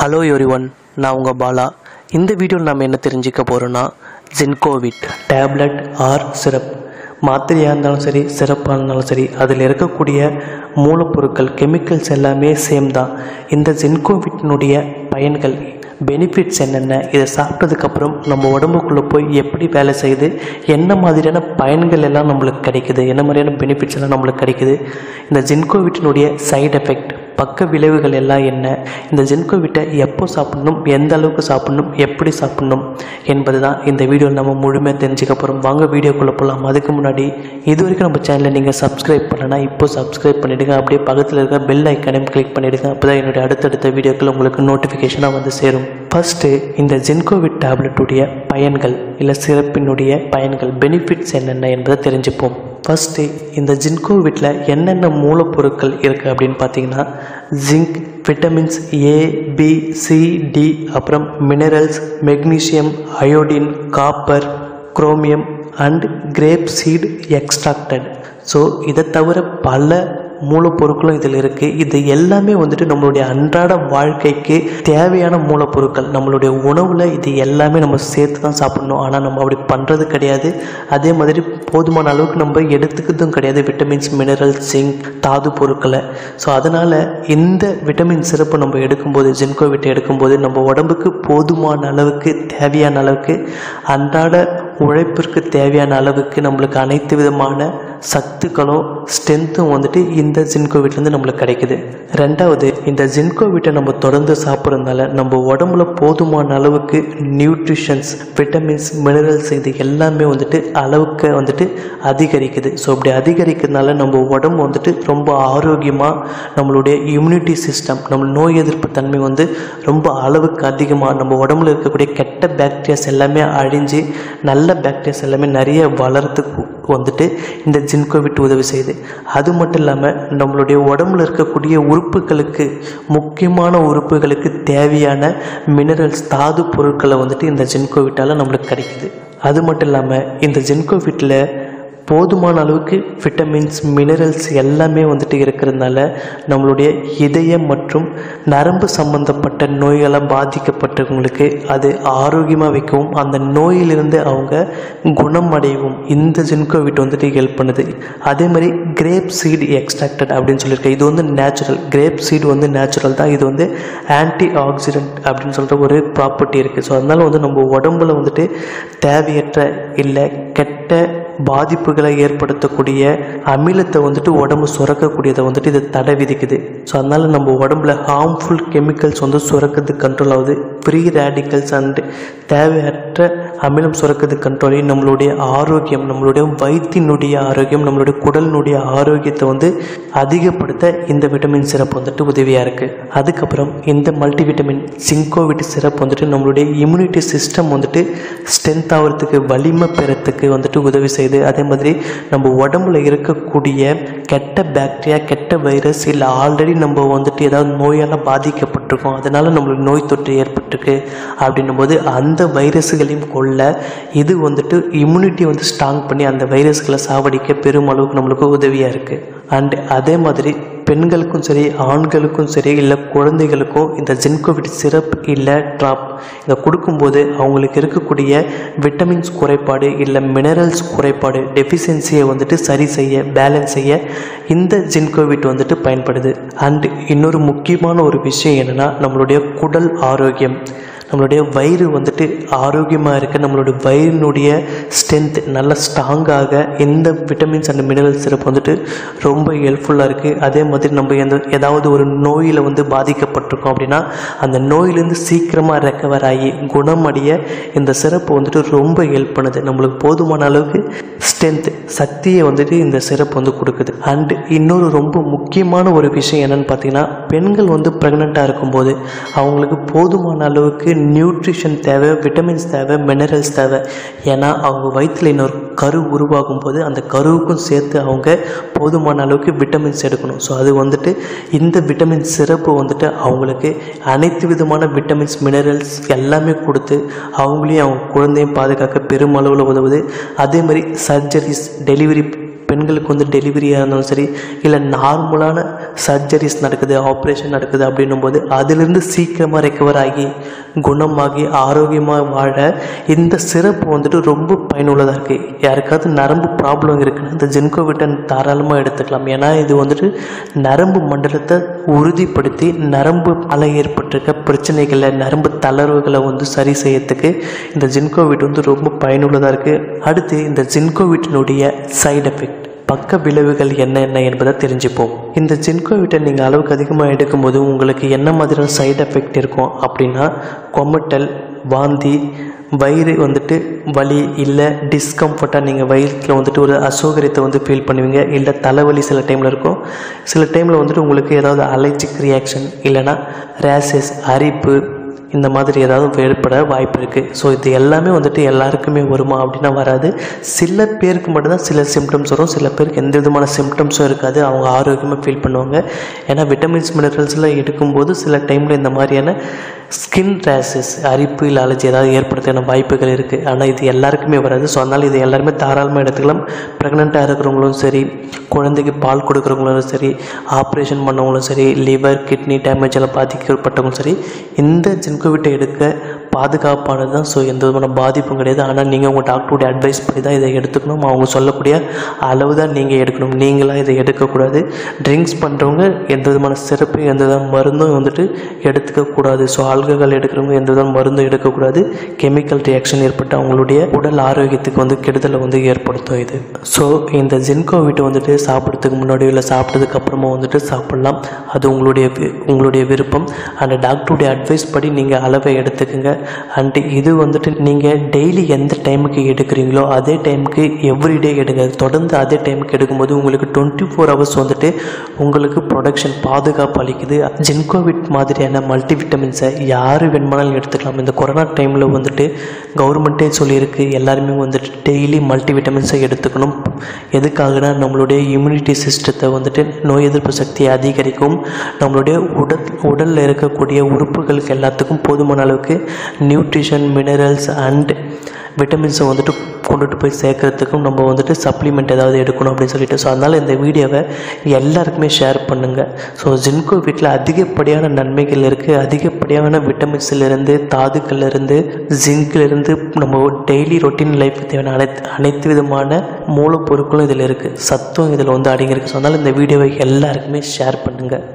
Hello everyone நான் உங்கள் பாலா. இந்த வீடியோவில் நம்ம என்ன தெரிஞ்சுக்க போகிறோன்னா ஜின்கோவிட் டேப்லெட் ஆர் சிரப் மாத்திரையாக இருந்தாலும் சரி சிறப்பாக இருந்தாலும் சரி அதில் இருக்கக்கூடிய மூலப்பொருட்கள் கெமிக்கல்ஸ் எல்லாமே சேம் தான். இந்த ஜின்கோவிட்னுடைய பயன்கள் பெனிஃபிட்ஸ் என்னென்ன இதை சாப்பிட்டதுக்கப்புறம் நம்ம உடம்புக்குள்ளே போய் எப்படி வேலை செய்யுது என்ன மாதிரியான பயன்கள் எல்லாம் நம்மளுக்கு கிடைக்குது என்ன மாதிரியான பெனிஃபிட்ஸ் எல்லாம் நம்மளுக்கு கிடைக்குது இந்த ஜின்கோவிட்டினுடைய சைடு எஃபெக்ட் பக்க விளைவுகள் எல்லாம் என்ன? இந்த ஜின்கோவிட்டை எப்போ சாப்பிடணும்? எந்த அளவுக்கு சாப்பிடணும்? எப்படி சாப்பிடணும்? என்பது தான் இந்த வீடியோவில் நம்ம முழுமையாக தெரிஞ்சுக்க போகிறோம் வாங்க வீடியோக்குள்ளே போகலாம் அதுக்கு முன்னாடி இது வரைக்கும் நம்ம சேனலை நீங்கள் சப்ஸ்கிரைப் பண்ணலன்னா இப்போ சப்ஸ்கிரைப் பண்ணிவிடுங்க அப்படியே பக்கத்தில் இருக்க பெல் ஐக்கனையும் கிளிக் பண்ணிவிடுங்க அப்போ தான் என்னுடைய அடுத்தடுத்த வீடியோக்கள் உங்களுக்கு நோட்டிஃபிகேஷனாக வந்து சேரும். ஃபஸ்ட்டு இந்த ஜின்கோவிட் டேப்லெட்டுடைய பயன்கள் இல்லை சிறப்பினுடைய பயன்கள் பெனிஃபிட்ஸ் என்னென்ன என்பதை தெரிஞ்சுப்போம். ஃபஸ்ட்டு இந்த ஜின்கோ வீட்டில் என்னென்ன மூலப்பொருட்கள் இருக்குது அப்படின்னு பார்த்தீங்கன்னா zinc vitamins A B C D அப்புறம் minerals magnesium iodine copper chromium and grape seed extracted so இதை தவிர பல மூலப்பொருட்களும் இதில் இருக்குது இது எல்லாமே வந்துட்டு நம்மளுடைய அன்றாட வாழ்க்கைக்கு தேவையான மூலப்பொருட்கள் நம்மளுடைய உணவில் இது எல்லாமே நம்ம சேர்த்து தான் சாப்பிடணும். ஆனால் நம்ம அப்படி பண்ணுறது கிடையாது. அதே மாதிரி போதுமான அளவுக்கு நம்ம எடுத்துக்கிறதும் கிடையாது. விட்டமின்ஸ் மினரல் சிங்க் தாது பொருட்களை. ஸோ அதனால் இந்த விட்டமின் சிறப்பு நம்ம எடுக்கும்போது ஜின்கோவிட்டை எடுக்கும்போது நம்ம உடம்புக்கு போதுமான அளவுக்கு தேவையான அளவுக்கு அன்றாட உழைப்பிற்கு தேவையான அளவுக்கு நம்மளுக்கு அனைத்து விதமான சத்துக்களும் ஸ்ட்ரென்த்தும் வந்துட்டு இந்த ஜின்கோவிட்லேருந்து நம்மளுக்கு கிடைக்குது. ரெண்டாவது இந்த ஜின்கோவிட்டை நம்ம தொடர்ந்து சாப்பிட்றதுனால நம்ம உடம்புல போதுமான அளவுக்கு நியூட்ரிஷன்ஸ் விட்டமின்ஸ் மினரல்ஸ் இது எல்லாமே வந்துட்டு அளவுக்கு வந்துட்டு அதிகரிக்குது. ஸோ அப்படி அதிகரிக்கிறதுனால நம்ம உடம்பு வந்துட்டு ரொம்ப ஆரோக்கியமாக நம்மளுடைய இம்யூனிட்டி சிஸ்டம் நம்ம நோய் எதிர்ப்பு தன்மை வந்து ரொம்ப அளவுக்கு அதிகமாக நம்ம உடம்புல இருக்கக்கூடிய கெட்ட பாக்டீரியாஸ் எல்லாமே அழிஞ்சு நல்ல பாக்டீரியாஸ் எல்லாமே நிறைய வளர்றதுக்கு வந்துட்டு இந்த ஜின்கோவிட் உதவி செய்யுது. அது மட்டும் இல்லாமல் நம்மளுடைய உடம்புல இருக்கக்கூடிய உறுப்புகளுக்கு முக்கியமான உறுப்புகளுக்கு தேவையான மினரல்ஸ் தாது பொருட்களை வந்துட்டு இந்த ஜின்கோவிட்டால் நம்மளுக்கு கிடைக்குது. அது மட்டும் இல்லாமல் இந்த ஜின்கோவிட்டில் போதுமான அளவுக்கு விட்டமின்ஸ் மினரல்ஸ் எல்லாமே வந்துட்டு இருக்கிறதுனால நம்மளுடைய இதயம் மற்றும் நரம்பு சம்பந்தப்பட்ட நோய்களால் பாதிக்கப்பட்டவங்களுக்கு அது ஆரோக்கியமாக வைக்கவும் அந்த நோயிலிருந்து அவங்க குணம் அடையவும் இந்த ஜின்கோவிட் வந்துட்டு ஹெல்ப் பண்ணுது. அதே மாதிரி கிரேப் சீடு எக்ஸ்ட்ராக்டட் அப்படின்னு சொல்லியிருக்கேன் இது வந்து நேச்சுரல் கிரேப் சீடு வந்து நேச்சுரல் தான். இது வந்து ஆன்டி ஆக்சிடென்ட் அப்படின்னு சொல்கிற ஒரு ப்ராப்பர்ட்டி இருக்குது ஸோ அதனால் வந்து நம்ம உடம்புல வந்துட்டு தேவையற்ற இல்லை கெட்ட பாதிப்புகளை ஏற்படுத்தக்கூடிய அமிலத்தை வந்துட்டு உடம்பு சுரக்கக்கூடியதை வந்துட்டு இது தடை விதிக்குது. ஸோ அதனால் நம்ம உடம்புல ஹார்ம்ஃபுல் கெமிக்கல்ஸ் வந்து சுரக்கிறது கண்ட்ரோல் ஆகுது. ஃப்ரீ ரேடிக்கல்ஸ் அண்ட் தேவையற்ற அமிலம் சுரக்கிறது கண்ட்ரோல் நம்மளுடைய ஆரோக்கியம் நம்மளுடைய வயிற்றினுடைய ஆரோக்கியம் நம்மளுடைய குடலினுடைய ஆரோக்கியத்தை வந்து அதிகப்படுத்த இந்த விட்டமின் சிறப்பு வந்துட்டு உதவியாக இருக்குது அதுக்கப்புறம் இந்த மல்டி விட்டமின் சிங்கோவிட் சிறப்பு வந்துட்டு நம்மளுடைய இம்யூனிட்டி சிஸ்டம் வந்துட்டு ஸ்ட்ரென்த் ஆகிறதுக்கு வலிமை பெறத்துக்கு வந்துட்டு உதவி செய்யுது. அதே மாதிரி நம்ம உடம்புல இருக்கக்கூடிய கெட்ட பாக்டீரியா கெட்ட வைரஸ் இல்லை ஆல்ரெடி நம்ம வந்துட்டு ஏதாவது நோயால் பாதிக்கப்பட்டிருக்கோம் அதனால் நம்மளுக்கு நோய் தொற்று ஏற்பட்டிருக்கு அப்படின்னும் போது அந்த வைரஸுகளையும் கொல்ல இது வந்துட்டு இம்யூனிட்டி வந்து ஸ்ட்ராங் பண்ணி அந்த வைரஸ்களை சாவடிக்க பெருமளவுக்கு நம்மளுக்கு உதவியாக இருக்குது அண்ட் அதே மாதிரி பெண்களுக்கும் சரி ஆண்களுக்கும் சரி இல்லை குழந்தைகளுக்கும் இந்த ஜின்கோவிட் சிரப் இல்லை ட்ராப் இதை கொடுக்கும்போது அவங்களுக்கு இருக்கக்கூடிய விட்டமின்ஸ் குறைபாடு இல்லை மினரல்ஸ் குறைபாடு டெஃபிஷியன்சியை வந்துட்டு சரி செய்ய பேலன்ஸ் செய்ய இந்த ஜின்கோவிட் வந்துட்டு பயன்படுது. அண்ட் இன்னொரு முக்கியமான ஒரு விஷயம் என்னென்னா நம்மளுடைய குடல் ஆரோக்கியம். நம்மளுடைய வயிறு வந்துட்டு ஆரோக்கியமாக இருக்க நம்மளுடைய வயிறினுடைய ஸ்ட்ரென்த் நல்ல ஸ்ட்ராங்காக இந்த விட்டமின்ஸ் அண்ட் மினரல் சிறப்பு வந்துட்டு ரொம்ப ஹெல்ப்ஃபுல்லாக இருக்குது அதே மாதிரி நம்ம எந்த ஏதாவது ஒரு நோயில் வந்து பாதிக்கப்பட்டிருக்கோம் அப்படின்னா அந்த நோயிலேருந்து சீக்கிரமாக ரெக்கவர் ஆகி குணமடைய இந்த சிறப்பு வந்துட்டு ரொம்ப ஹெல்ப் பண்ணுது. நம்மளுக்கு போதுமான அளவுக்கு ஸ்ட்ரென்த் சக்தியை வந்துட்டு இந்த சிறப்பு வந்து கொடுக்குது. அண்டு இன்னொரு ரொம்ப முக்கியமான ஒரு விஷயம் என்னென்னு பார்த்தீங்கன்னா பெண்கள் வந்து ப்ரெக்னெண்ட்டாக இருக்கும்போது அவங்களுக்கு போதுமான அளவுக்கு நியூட்ரிஷன் தேவை விட்டமின்ஸ் தேவை மினரல்ஸ் தேவை. ஏன்னா அவங்க வயிற்றில் இன்னொரு கரு உருவாகும் போது அந்த கருவுக்கும் சேர்த்து அவங்க போதுமான அளவுக்கு விட்டமின்ஸ் எடுக்கணும். ஸோ அது வந்துட்டு இந்த விட்டமின் சிறப்பு வந்துட்டு அவங்களுக்கு அனைத்து விதமான விட்டமின்ஸ் மினரல்ஸ் எல்லாமே கொடுத்து அவங்களையும் அவங்க குழந்தையும் பாதுகாக்க பெருமளவில் உதவுது. அதே மாதிரி சர்ஜரிஸ் டெலிவரி பெண்களுக்கு வந்து டெலிவரியாக இருந்தாலும் சரி இல்லை நார்மலான சர்ஜரிஸ் நடக்குது ஆப்ரேஷன் நடக்குது அப்படின்னும் போது அதிலிருந்து சீக்கிரமாக ரெக்கவர் ஆகி குணமாகி ஆரோக்கியமாக வாழ இந்த சிறப்பு வந்துட்டு ரொம்ப பயனுள்ளதாக இருக்குது யாருக்காவது நரம்பு ப்ராப்ளம் இருக்குன்னா இந்த ஜின்கோவிட்டன் தாராளமாக எடுத்துக்கலாம். ஏன்னா இது வந்துட்டு நரம்பு மண்டலத்தை உறுதிப்படுத்தி நரம்பு அலை ஏற்பட்டிருக்க பிரச்சனைகளை நரம்பு தளர்வுகளை வந்து சரி செய்யறதுக்கு இந்த ஜின்கோவிட் வந்து ரொம்ப பயனுள்ளதாக இருக்குது அடுத்து இந்த ஜின்கோவிட்டினுடைய சைடு எஃபெக்ட் பக்க விளைவுகள் என்ன என்ன என்பதை தெரிஞ்சுப்போம். இந்த ஜின்கோவிட்டை நீங்கள் அளவுக்கு அதிகமாக எடுக்கும்போது உங்களுக்கு என்ன மாதிரியான சைடு எஃபெக்ட் இருக்கும் அப்படின்னா கொமட்டல் வாந்தி வயிறு வந்துட்டு வலி இல்லை டிஸ்கம்ஃபர்ட்டாக நீங்கள் வயிற்றில் வந்துட்டு ஒரு அசௌகரியத்தை வந்து ஃபீல் பண்ணுவீங்க. இல்லை தலைவலி சில டைமில் இருக்கும். சில டைமில் வந்துட்டு உங்களுக்கு ஏதாவது அலர்ஜிக் ரியாக்ஷன் இல்லைன்னா ரேஷஸ் அரிப்பு இந்த மாதிரி ஏதாவது ஏற்பட வாய்ப்பு இருக்குது ஸோ இது எல்லாமே வந்துட்டு எல்லாருக்குமே வருமா அப்படின்னா வராது. சில பேருக்கு மட்டும்தான் சில சிம்டம்ஸ் வரும். சில பேருக்கு எந்த விதமான சிம்டம்ஸும் இருக்காது. அவங்க ஆரோக்கியமாக ஃபீல் பண்ணுவாங்க. ஏன்னா விட்டமின்ஸ் மினரல்ஸ்லாம் எடுக்கும்போது சில டைமில் இந்த மாதிரியான ஸ்கின் ரேஷஸ் அரிப்பு இல்லை அலர்ஜி ஏதாவது ஏற்படுறதுக்கான வாய்ப்புகள் இருக்குது ஆனால் இது எல்லாருக்குமே வராது. ஸோ அதனால் இது எல்லாருமே தாராளமாக எடுத்துக்கலாம். ப்ரெக்னெண்ட்டாக இருக்கிறவங்களும் சரி குழந்தைக்கு பால் கொடுக்குறவங்களும் சரி ஆப்ரேஷன் பண்ணவங்களும் சரி லிவர் கிட்னி டேமேஜ் எல்லாம் பாதிக்கப்பட்டவங்களும் சரி இந்த ஜின்கோவிட்டை எடுக்க பாதுகாப்பானது தான் ஸோ எந்த விதமான பாதிப்பும் கிடையாது. ஆனால் நீங்கள் உங்கள் டாக்டருடைய அட்வைஸ் படி தான் இதை எடுத்துக்கணும். அவங்க சொல்லக்கூடிய அளவு தான் நீங்கள் எடுக்கணும். நீங்களாக இதை எடுக்கக்கூடாது. ட்ரிங்க்ஸ் பண்ணுறவங்க எந்த விதமான சிறப்பு எந்த விதமான மருந்தும் வந்துட்டு எடுத்துக்கக்கூடாது. ஸோ ஆல்கஹால் எடுக்கிறவங்க எந்த விதமான மருந்தும் எடுக்கக்கூடாது. கெமிக்கல் ரியாக்ஷன் ஏற்பட்டு அவங்களுடைய உடல் ஆரோக்கியத்துக்கு வந்து கெடுதலை வந்து ஏற்படுத்தும் இது. ஸோ இந்த ஜின்கோவிட்டை வந்துட்டு சாப்பிட்றதுக்கு முன்னாடி இல்லை சாப்பிட்டதுக்கு அப்புறமா வந்துட்டு சாப்பிட்லாம். அது உங்களுடைய வி- உங்களுடைய விருப்பம். அந்த டாக்டருடைய அட்வைஸ் படி நீங்கள் அளவை எடுத்துக்கோங்க. அண்ட் இது வந்துட்டு நீங்கள் டெய்லி எந்த டைமுக்கு எடுக்கிறீங்களோ அதே டைமுக்கு எவ்ரிடே எடுங்க. தொடர்ந்து அதே டைமுக்கு எடுக்கும்போது உங்களுக்கு டுவெண்ட்டி ஃபோர் ஹவர்ஸ் வந்துட்டு உங்களுக்கு ப்ரொடக்ஷன் பாதுகாப்பு அளிக்குது. ஜின்கோவிட் மாதிரியான மல்டி விட்டமின்ஸை யார் வேணுமானாலும் எடுத்துக்கலாம். இந்த கொரோனா டைமில் வந்துட்டு கவர்மெண்ட்டே சொல்லியிருக்கு. எல்லாருமே வந்துட்டு டெய்லி மல்டி விட்டமின்ஸை எடுத்துக்கணும். எதுக்காகனா நம்மளுடைய இம்யூனிட்டி சிஸ்டத்தை வந்துட்டு நோய் எதிர்ப்பு சக்தியை அதிகரிக்கும். நம்மளுடைய உடல் உடலில் இருக்கக்கூடிய உறுப்புகளுக்கு எல்லாத்துக்கும் போதுமான அளவுக்கு நியூட்ரிஷன் மினரல்ஸ் அண்ட் விட்டமின்ஸை வந்துட்டு கொண்டுட்டு போய் சேர்க்கறதுக்கும் நம்ம வந்துட்டு சப்ளிமெண்ட் ஏதாவது எடுக்கணும் அப்படின்னு சொல்லிட்டு. ஸோ அதனால் இந்த வீடியோவை எல்லாருக்குமே ஷேர் பண்ணுங்கள் ஸோ ஜின்கோ வீட்டில் அதிகப்படியான நன்மைகள் இருக்குது அதிகப்படியான விட்டமின்ஸ்லேருந்து தாதுக்கள்லேருந்து ஜிங்க்லேருந்து நம்ம டெய்லி ரொட்டீன் லைஃப் தேவையான அனைத்து அனைத்து விதமான மூலப்பொருட்களும் இதில் இருக்குது சத்தும் இதில் வந்து அடங்கியிருக்கு. ஸோ அதனால் இந்த வீடியோவை எல்லாருக்குமே ஷேர் பண்ணுங்கள்